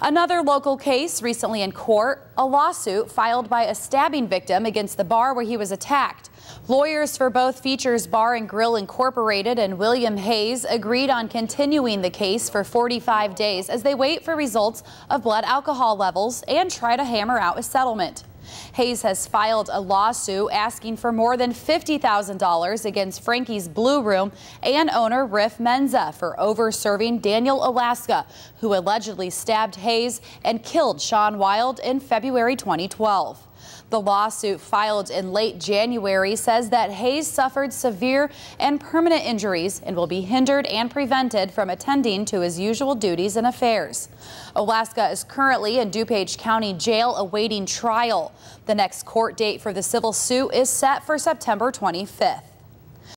Another local case recently in court, a lawsuit filed by a stabbing victim against the bar where he was attacked. Lawyers for both Features Bar and Grill Incorporated and William Hayes agreed on continuing the case for 45 days as they wait for results of blood alcohol levels and try to hammer out a settlement. Hayes has filed a lawsuit asking for more than $50,000 against Frankie's Blue Room and owner Riff Menza for over-serving Daniel Olaska, who allegedly stabbed Hayes and killed Shaun Wild in February 2012. The lawsuit filed in late January says that Hayes suffered severe and permanent injuries and will be hindered and prevented from attending to his usual duties and affairs. Olaska is currently in DuPage County Jail awaiting trial. The next court date for the civil suit is set for September 25th.